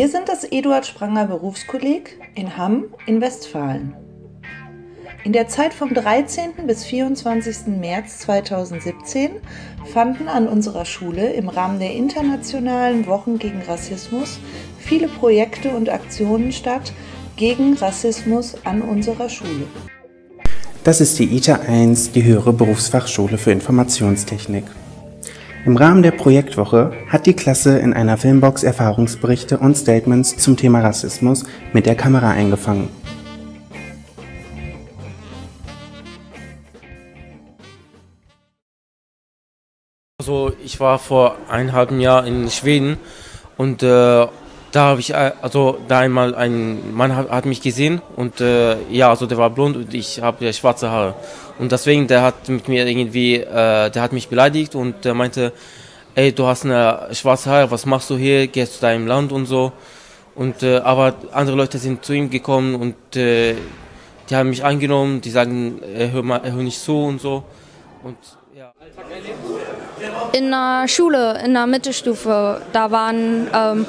Wir sind das Eduard Spranger Berufskolleg in Hamm in Westfalen. In der Zeit vom 13. bis 24. März 2017 fanden an unserer Schule im Rahmen der internationalen Wochen gegen Rassismus viele Projekte und Aktionen statt gegen Rassismus an unserer Schule. Das ist die ITA 1, die höhere Berufsfachschule für Informationstechnik. Im Rahmen der Projektwoche hat die Klasse in einer Filmbox Erfahrungsberichte und Statements zum Thema Rassismus mit der Kamera eingefangen. Also ich war vor eineinhalb Jahren in Schweden und äh, da habe ich äh, also da einmal ein Mann hat, hat mich gesehen und äh, ja also der war blond und ich habe ja schwarze Haare. Und deswegen der hat mit mir irgendwie äh, der hat mich beleidigt und der meinte ey du hast eine schwarze Haare was machst du hier? Gehst zu deinem Land und so? Und äh, aber andere Leute sind zu ihm gekommen und äh, die haben mich angenommen die sagen äh, hör mal hör nicht zu und so. Und ja. In der Schule, in der Mittelstufe, da waren, ähm,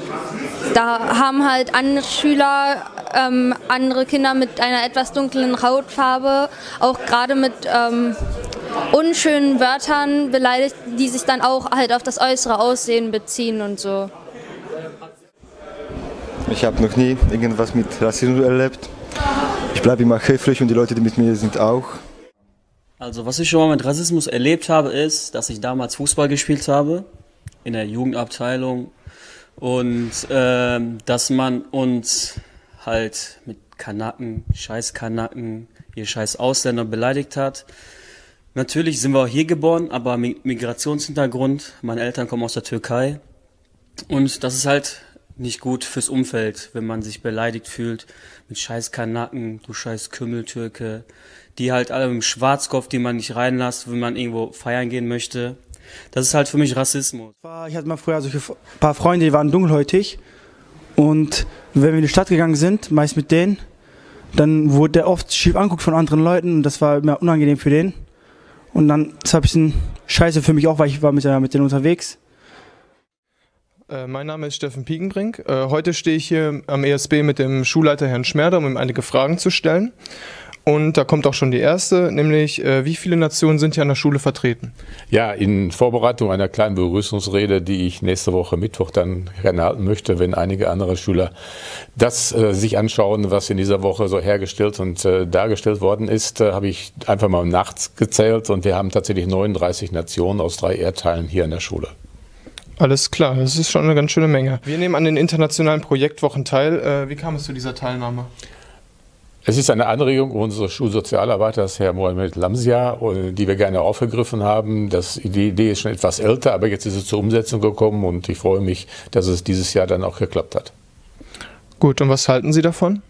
da haben halt andere Schüler, ähm, andere Kinder mit einer etwas dunklen Hautfarbe, auch gerade mit ähm, unschönen Wörtern beleidigt, die sich dann auch halt auf das äußere Aussehen beziehen und so. Ich habe noch nie irgendwas mit Rassismus erlebt. Ich bleibe immer höflich und die Leute, die mit mir sind, auch. Also was ich schon mal mit Rassismus erlebt habe, ist, dass ich damals Fußball gespielt habe in der Jugendabteilung und ähm, dass man uns halt mit Kanaken, scheiß Kanaken, ihr scheiß Ausländer beleidigt hat. Natürlich sind wir auch hier geboren, aber Migrationshintergrund. Meine Eltern kommen aus der Türkei und das ist halt nicht gut fürs Umfeld, wenn man sich beleidigt fühlt mit scheiß Kanaken, du scheiß Kümmeltürke, die halt alle im Schwarzkopf, die man nicht reinlässt, wenn man irgendwo feiern gehen möchte. Das ist halt für mich Rassismus. Ich hatte mal früher solche paar Freunde, die waren dunkelhäutig und wenn wir in die Stadt gegangen sind, meist mit denen, dann wurde der oft schief anguckt von anderen Leuten und das war immer unangenehm für den. Und dann, das war ein bisschen scheiße für mich auch, weil ich war mit, mit denen unterwegs. Äh, mein Name ist Steffen Piegenbrink. Äh, heute stehe ich hier am ESB mit dem Schulleiter Herrn Schmerder, um ihm einige Fragen zu stellen. Und da kommt auch schon die erste, nämlich äh, wie viele Nationen sind hier an der Schule vertreten? Ja, in Vorbereitung einer kleinen Begrüßungsrede, die ich nächste Woche Mittwoch dann halten möchte, wenn einige andere Schüler das äh, sich anschauen, was in dieser Woche so hergestellt und äh, dargestellt worden ist, äh, habe ich einfach mal nachts gezählt und wir haben tatsächlich 39 Nationen aus drei Erdteilen hier an der Schule. Alles klar, das ist schon eine ganz schöne Menge. Wir nehmen an den internationalen Projektwochen teil. Äh, wie kam es zu dieser Teilnahme? Es ist eine Anregung unseres Schulsozialarbeiters, Herr Mohamed Lamsia, die wir gerne aufgegriffen haben. Das, die Idee ist schon etwas älter, aber jetzt ist es zur Umsetzung gekommen und ich freue mich, dass es dieses Jahr dann auch geklappt hat. Gut, und was halten Sie davon?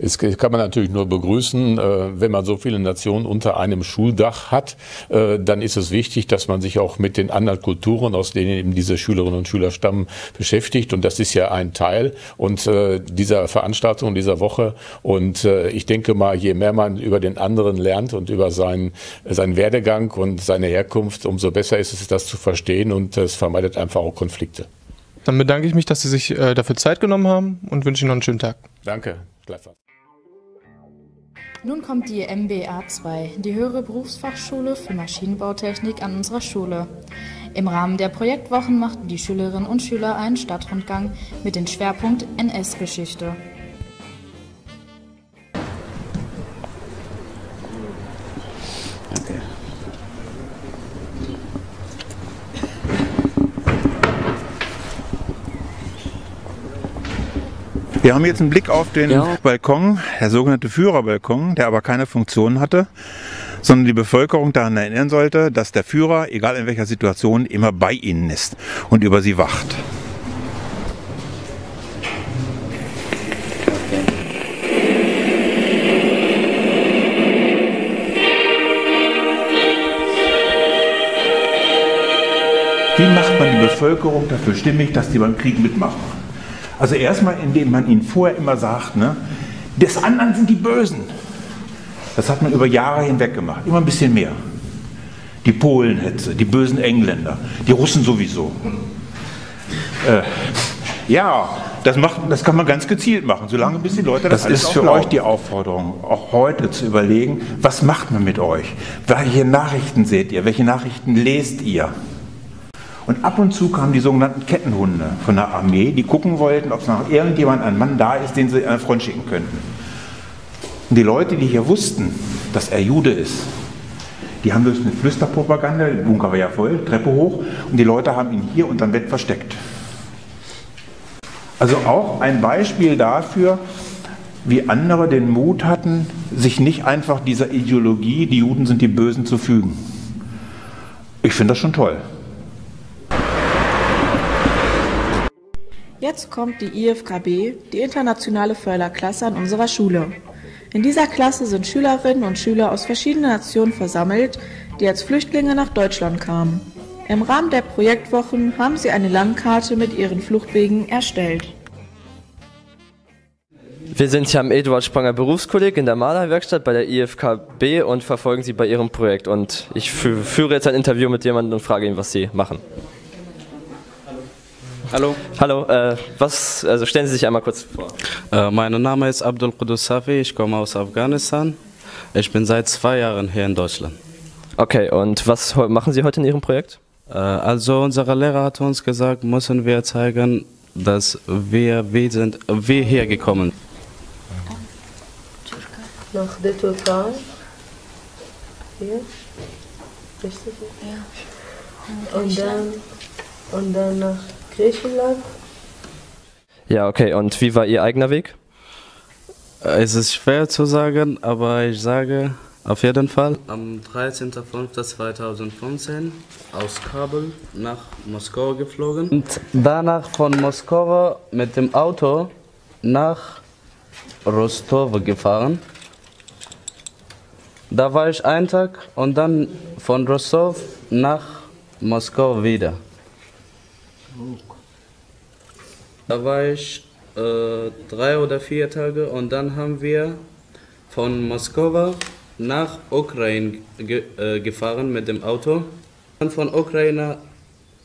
Es kann man natürlich nur begrüßen, äh, wenn man so viele Nationen unter einem Schuldach hat, äh, dann ist es wichtig, dass man sich auch mit den anderen Kulturen, aus denen eben diese Schülerinnen und Schüler stammen, beschäftigt. Und das ist ja ein Teil und äh, dieser Veranstaltung dieser Woche. Und ich denke mal, je mehr man über den anderen lernt und über seinen, seinen Werdegang und seine Herkunft, umso besser ist es, das zu verstehen und es vermeidet einfach auch Konflikte. Dann bedanke ich mich, dass Sie sich dafür Zeit genommen haben und wünsche Ihnen noch einen schönen Tag. Danke, gleichfalls. Nun kommt die MBA 2, die höhere Berufsfachschule für Maschinenbautechnik an unserer Schule. Im Rahmen der Projektwochen machten die Schülerinnen und Schüler einen Stadtrundgang mit dem Schwerpunkt NS-Geschichte. Wir haben jetzt einen Blick auf den ja. Balkon, der sogenannte Führerbalkon, der aber keine Funktion hatte, sondern die Bevölkerung daran erinnern sollte, dass der Führer, egal in welcher Situation, immer bei ihnen ist und über sie wacht. Wie macht man die Bevölkerung dafür stimmig, dass die beim Krieg mitmachen? Also erstmal, indem man ihnen vorher immer sagt, ne, des anderen sind die Bösen. Das hat man über Jahre hinweg gemacht, immer ein bisschen mehr. Die Polenhetze, die bösen Engländer, die Russen sowieso. Äh, ja, Das, macht, das kann man ganz gezielt machen, solange bis die Leute das, Das ist für glauben. euch die Aufforderung, auch heute zu überlegen, was macht man mit euch? Welche Nachrichten seht ihr? Welche Nachrichten lest ihr? Und ab und zu kamen die sogenannten Kettenhunde von der Armee, die gucken wollten, ob es noch irgendjemand, ein Mann da ist, den sie an Front schicken könnten. Und die Leute, die hier wussten, dass er Jude ist, die haben durch eine Flüsterpropaganda, der Bunker war ja voll, Treppe hoch, und die Leute haben ihn hier unterm Bett versteckt. Also auch ein Beispiel dafür, wie andere den Mut hatten, sich nicht einfach dieser Ideologie, die Juden sind die Bösen, zu fügen. Ich finde das schon toll. Jetzt kommt die IFKB, die internationale Förderklasse an unserer Schule. In dieser Klasse sind Schülerinnen und Schüler aus verschiedenen Nationen versammelt, die als Flüchtlinge nach Deutschland kamen. Im Rahmen der Projektwochen haben sie eine Landkarte mit ihren Fluchtwegen erstellt. Wir sind hier am Eduard Spranger Berufskolleg in der Malerwerkstatt bei der IFKB und verfolgen Sie bei Ihrem Projekt. Und ich fü- führe jetzt ein Interview mit jemandem und frage ihn, was Sie machen. Hallo. Hallo, äh, was, also stellen Sie sich einmal kurz vor. Äh, mein Name ist Abdul Qudus Safi, ich komme aus Afghanistan. Ich bin seit zwei Jahren hier in Deutschland. Okay, und was machen Sie heute in Ihrem Projekt? Äh, also unser Lehrer hat uns gesagt, müssen wir zeigen, dass wir, wir sind, wir hier gekommen Nach der Türkei. Hier. Richtig? Ja. Und dann, und dann nach Griechenland. Ja, okay, und wie war Ihr eigener Weg? Äh, Es ist schwer zu sagen, aber ich sage auf jeden Fall. Am 13.05.2015 aus Kabul nach Moskau geflogen. Und danach von Moskau mit dem Auto nach Rostov gefahren. Da war ich einen Tag und dann von Rostov nach Moskau wieder. Da war ich äh, drei oder vier Tage und dann haben wir von Moskau nach Ukraine ge äh, gefahren mit dem Auto. Dann von Ukraine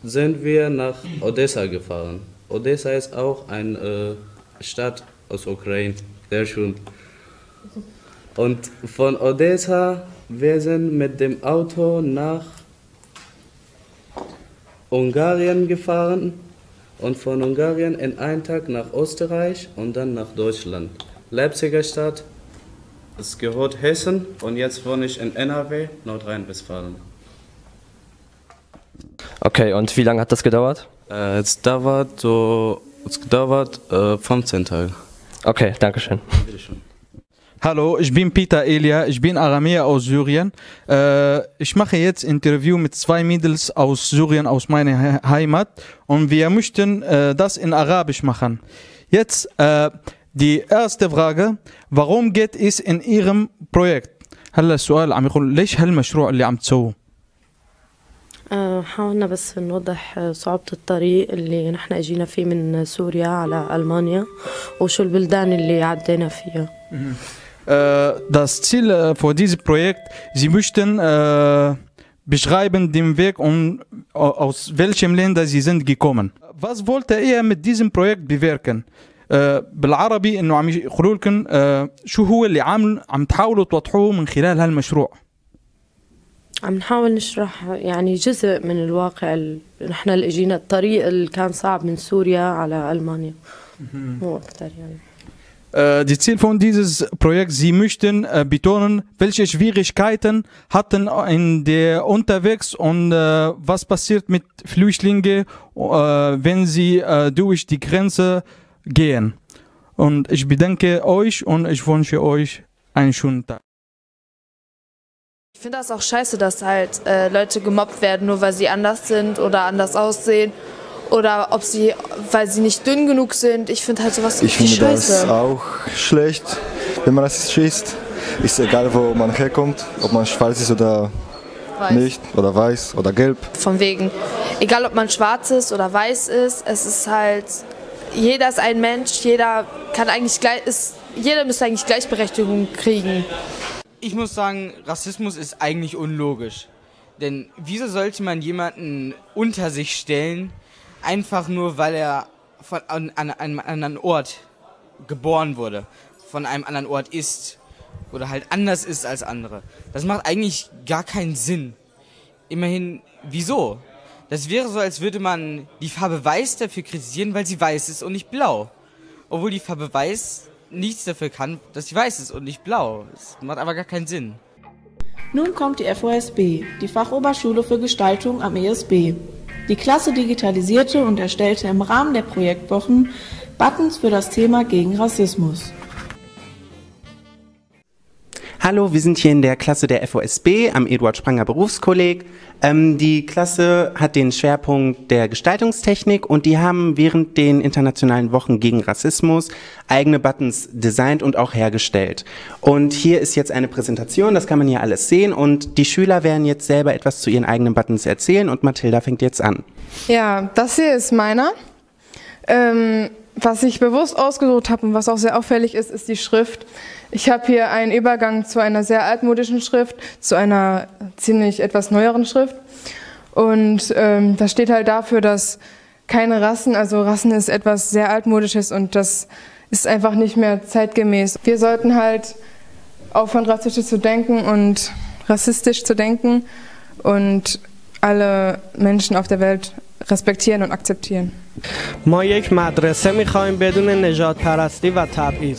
sind wir nach Odessa gefahren. Odessa ist auch eine äh, Stadt aus Ukraine. Sehr schön. Und von Odessa, wir sind mit dem Auto nach Ungarn gefahren und von Ungarn in einen Tag nach Österreich und dann nach Deutschland. Leipziger Stadt, es gehört Hessen und jetzt wohne ich in NRW, Nordrhein-Westfalen. Okay, und wie lange hat das gedauert? Äh, es dauert so, es dauert äh, 15 Tage. Okay, danke schön. Hallo, ich bin Peter Elia, ich bin Aramäer aus Syrien. Äh, ich mache jetzt Interview mit zwei Mädels aus Syrien, aus meiner He- Heimat und wir möchten äh, das in Arabisch machen. Jetzt äh, die erste Frage, warum geht es in Ihrem Projekt؟ هلا السؤال عم يقول ليش هالمشروع اللي عم تسووه؟ آه، حاولنا بس نوضح آه، صعوبة الطريق اللي نحن اجينا فيه من سوريا على ألمانيا وشو البلدان اللي عدينا فيها Äh, das Ziel äh, für dieses Projekt, Sie möchten äh, beschreiben den Weg und äh, aus welchem Länder Sie sind gekommen. Was wollte er mit diesem Projekt bewirken؟ بالعربي إنه عم يقولوا لكم شو هو اللي عم عم تحاولوا توضحوه من خلال هالمشروع عم نحاول نشرح يعني جزء من الواقع ال- نحن اللي اجينا الطريق اللي كان صعب من سوريا على ألمانيا مو أكتر يعني Äh, die Ziel von dieses Projekt, Sie möchten äh, betonen, welche Schwierigkeiten hatten in der unterwegs und äh, was passiert mit Flüchtlingen, äh, wenn sie äh, durch die Grenze gehen. Und ich bedanke euch und ich wünsche euch einen schönen Tag. Ich finde das auch scheiße, dass halt äh, Leute gemobbt werden, nur weil sie anders sind oder anders aussehen. Oder ob sie, weil sie nicht dünn genug sind. Ich finde halt sowas Ich finde scheiße. das auch schlecht, wenn man rassistisch ist. Ist egal, wo man herkommt, ob man schwarz ist oder Weiß. nicht, oder weiß oder gelb. Von wegen, egal ob man schwarz ist oder weiß ist, es ist halt, jeder ist ein Mensch, jeder kann eigentlich gleich, ist, jeder müsste eigentlich Gleichberechtigung kriegen. Ich muss sagen, Rassismus ist eigentlich unlogisch. Denn wieso sollte man jemanden unter sich stellen, einfach nur weil er von, an, an einem anderen Ort geboren wurde, von einem anderen Ort ist oder halt anders ist als andere. Das macht eigentlich gar keinen Sinn. Immerhin, wieso? Das wäre so, als würde man die Farbe Weiß dafür kritisieren, weil sie weiß ist und nicht blau. Obwohl die Farbe Weiß nichts dafür kann, dass sie weiß ist und nicht blau. Das macht aber gar keinen Sinn. Nun kommt die FOSB, die Fachoberschule für Gestaltung am ESB. Die Klasse digitalisierte und erstellte im Rahmen der Projektwochen Buttons für das Thema gegen Rassismus. Hallo, wir sind hier in der Klasse der FOSB am Eduard Spranger Berufskolleg. Ähm, die Klasse hat den Schwerpunkt der Gestaltungstechnik und die haben während den internationalen Wochen gegen Rassismus eigene Buttons designt und auch hergestellt. Und hier ist jetzt eine Präsentation, das kann man hier alles sehen und die Schüler werden jetzt selber etwas zu ihren eigenen Buttons erzählen und Mathilda fängt jetzt an. Ja, das hier ist meiner. Ähm, was ich bewusst ausgesucht habe und was auch sehr auffällig ist, ist die Schrift. Ich habe hier einen Übergang zu einer sehr altmodischen Schrift, zu einer ziemlich etwas neueren Schrift. Und ähm, das steht halt dafür, dass keine Rassen, also Rassen ist etwas sehr altmodisches und das ist einfach nicht mehr zeitgemäß. Wir sollten halt aufhören, rassistisch zu denken und rassistisch zu denken und alle Menschen auf der Welt respektieren und akzeptieren. ما یک مدرسه میخوایم بدون نجات پرستی و تبعیض